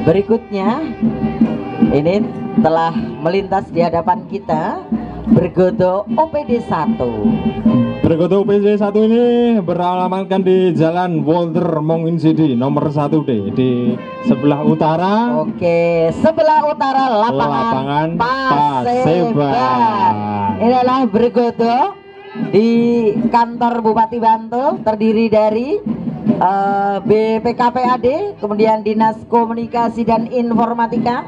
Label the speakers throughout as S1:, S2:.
S1: Berikutnya ini telah melintas di hadapan kita Bergodo OPD 1
S2: Bergodo OPD 1 ini beralamatkan di Jalan Walter Mongin City nomor 1 D di sebelah utara.
S1: Oke, sebelah utara lapangan,
S2: Lapangan.
S1: Paseban. Ini adalah Bergodo di kantor Bupati Bantul terdiri dari eh, BPKPAD, kemudian Dinas Komunikasi dan Informatika,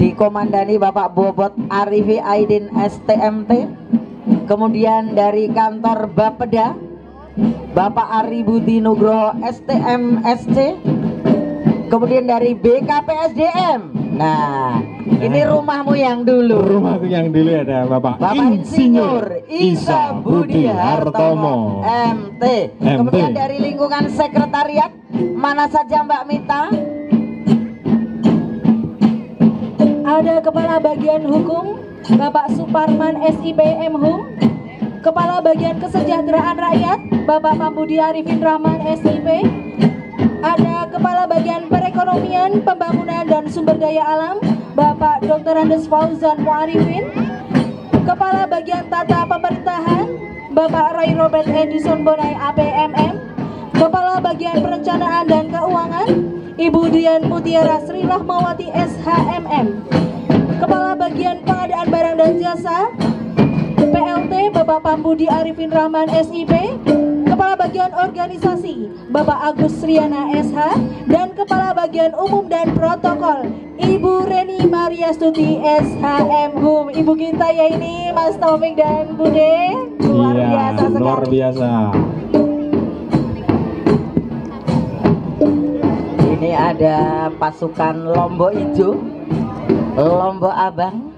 S1: dikomandani Bapak Bobot Arifi Aidin STMT, kemudian dari kantor Bapeda, Bapak Ari Budi Nugroho STMSC, kemudian dari BKPSDM. Nah, ini rumahmu yang dulu.
S2: Rumahku yang dulu ada Bapak,
S1: Bapak Insinyur Isa Budi Hartomo MT. Kemudian dari lingkungan sekretariat mana saja Mbak Mita?
S3: Ada Kepala Bagian Hukum Bapak Suparman SIP Hum Kepala Bagian Kesejahteraan Rakyat Bapak Pambudi Arifin Rahman SIP Perekonomian, Pembangunan dan Sumber Daya Alam Bapak Dr. Andes Fauzan Muarifin Kepala Bagian Tata Pemerintahan Bapak Ray Robert Edison Bonai APMM Kepala Bagian Perencanaan dan Keuangan Ibu Dian Mutiara Sri Rahmawati SHMM Kepala Bagian Pengadaan Barang dan Jasa PLT Bapak Pambudi Arifin Rahman SIP Kepala Bagian Organisasi Bapak Agus Riana SH dan Kepala Bagian Umum dan Protokol Ibu Reni Maria Stuti SHM HUM Ibu kita ya ini Mas Taufik dan Bude luar
S2: Iya,
S3: biasa sekali
S2: luar biasa.
S1: Ini ada pasukan Lombok Hijau, Lombok Abang.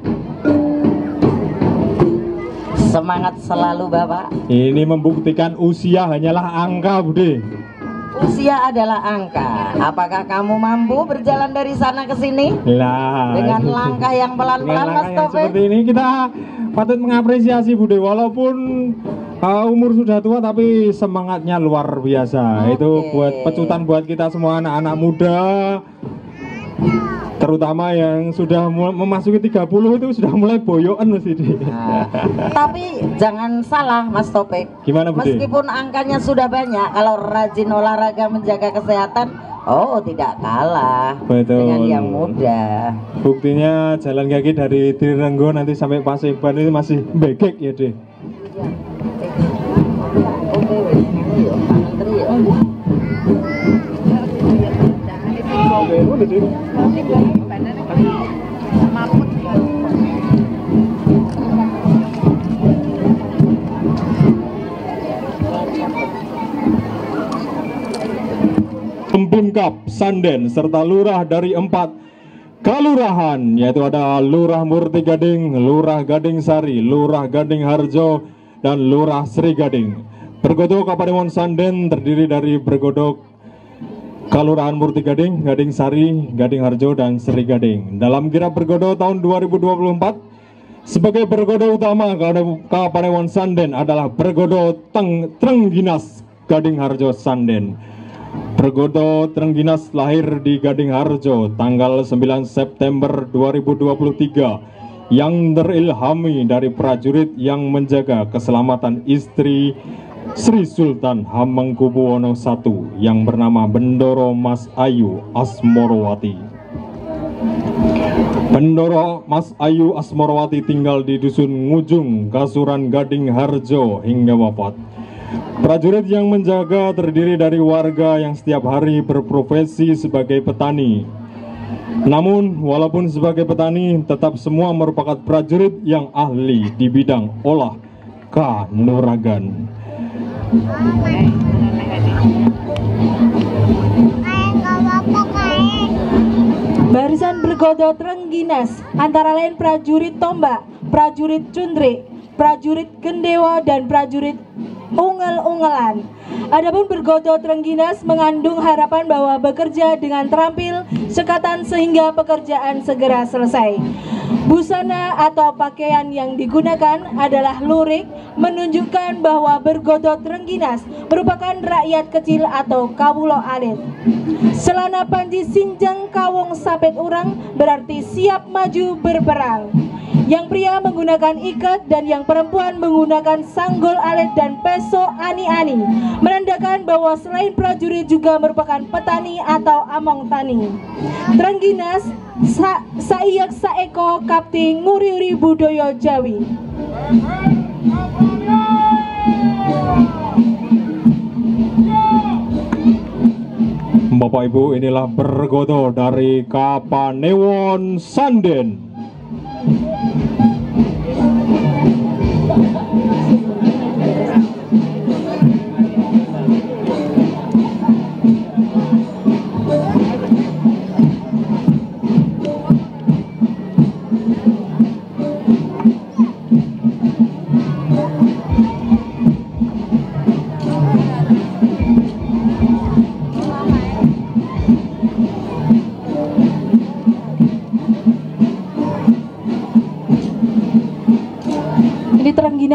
S1: Semangat selalu Bapak.
S2: Ini membuktikan usia hanyalah angka, Bude.
S1: Usia adalah angka. Apakah kamu mampu berjalan dari sana ke sini
S2: Lah.
S1: dengan langkah yang pelan-pelan Mas Taufik?
S2: seperti ini kita patut mengapresiasi Bude walaupun uh, umur sudah tua tapi semangatnya luar biasa.
S1: Oke.
S2: Itu buat pecutan buat kita semua anak-anak muda terutama yang sudah memasuki 30 itu sudah mulai boyokan mesti di.
S1: Nah, tapi jangan salah Mas Topik.
S2: Gimana Bude?
S1: Meskipun angkanya sudah banyak, kalau rajin olahraga menjaga kesehatan, oh tidak kalah
S2: Betul.
S1: dengan yang muda.
S2: Buktinya jalan kaki dari Tirenggo nanti sampai Paseban itu masih begek ya deh. Pembungkap Sanden serta lurah dari empat kelurahan yaitu ada Lurah Murti Gading, Lurah Gading Sari, Lurah Gading Harjo, dan Lurah Sri Gading. Bergodok Kapanewon Sanden terdiri dari bergodok Kelurahan Murti Gading, Gading Sari, Gading Harjo, dan Sri Gading. Dalam kirap bergodo tahun 2024, sebagai bergodo utama Kapanewon Sanden adalah bergodo Teng Trengginas Gading Harjo Sanden. Bergodo Trengginas lahir di Gading Harjo tanggal 9 September 2023 yang terilhami dari prajurit yang menjaga keselamatan istri Sri Sultan Hamengkubuwono I yang bernama Bendoro Mas Ayu Asmorowati. Bendoro Mas Ayu Asmorowati tinggal di Dusun Ngujung, Kasuran Gading Harjo hingga wafat. Prajurit yang menjaga terdiri dari warga yang setiap hari berprofesi sebagai petani. Namun, walaupun sebagai petani, tetap semua merupakan prajurit yang ahli di bidang olah kanuragan.
S3: Barisan bergodo Trengginas antara lain prajurit Tombak, prajurit Cundri, prajurit Gendewa dan prajurit Ungel-ungelan. Adapun bergodo Trengginas mengandung harapan bahwa bekerja dengan terampil, sekatan sehingga pekerjaan segera selesai. Busana atau pakaian yang digunakan adalah lurik menunjukkan bahwa bergodot rengginas merupakan rakyat kecil atau kawulo alit. Selana panji sinjang kawong sapet urang berarti siap maju berperang. Yang pria menggunakan ikat dan yang perempuan menggunakan sanggol alit dan peso ani-ani menandakan bahwa selain prajurit juga merupakan petani atau among tani. Trengginas sa saiyak saeko kapti nguri-uri budaya Jawi.
S2: Bapak Ibu inilah bergodo dari Kapanewon Sanden.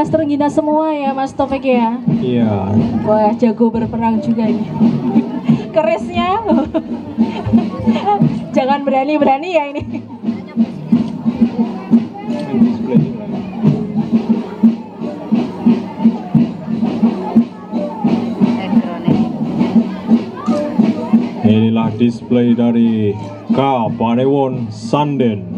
S3: Ini terengginas semua ya Mas Taufik ya.
S2: Iya.
S3: Wah jago berperang juga ini. Kerisnya. Jangan berani-berani ya ini.
S2: Inilah display dari Kapanewon Sanden.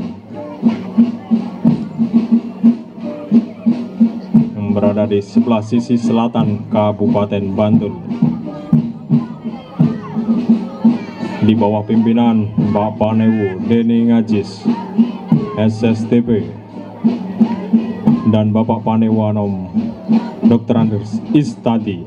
S2: Berada di sebelah sisi selatan Kabupaten Bantul. Di bawah pimpinan Mbak Panewu Deni Ngajis, SSTP, dan Bapak Panewanom Dr. Anders Istadi.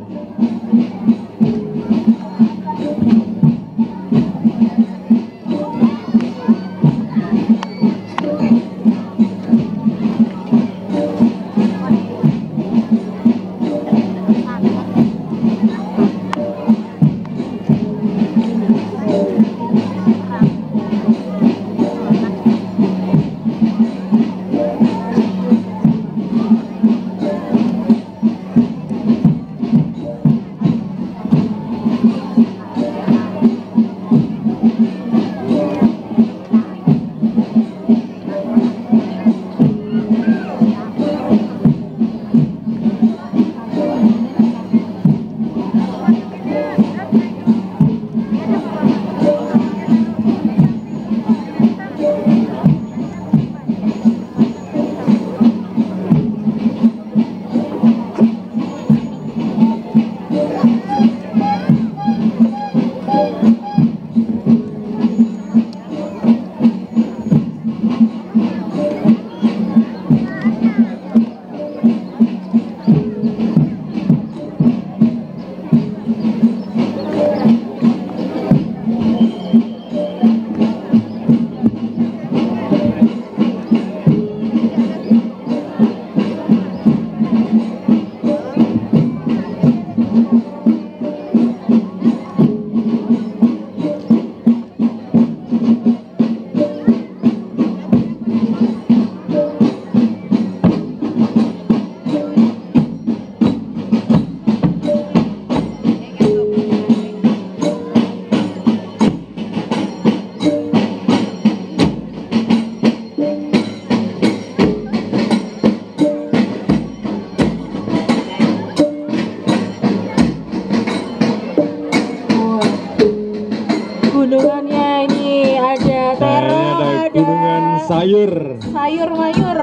S3: Gunungannya ini ada
S2: Nah,
S3: terong,
S2: ini ada gunungan sayur.
S3: sayur mayur.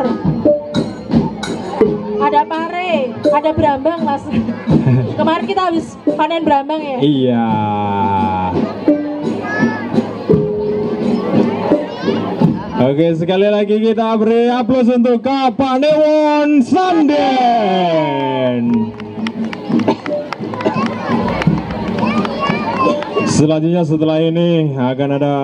S3: Ada pare, ada berambang mas. Kemarin kita habis panen berambang ya.
S2: Iya. Oke, sekali lagi kita beri aplaus untuk Kapanewon Sanden. Selanjutnya setelah ini akan ada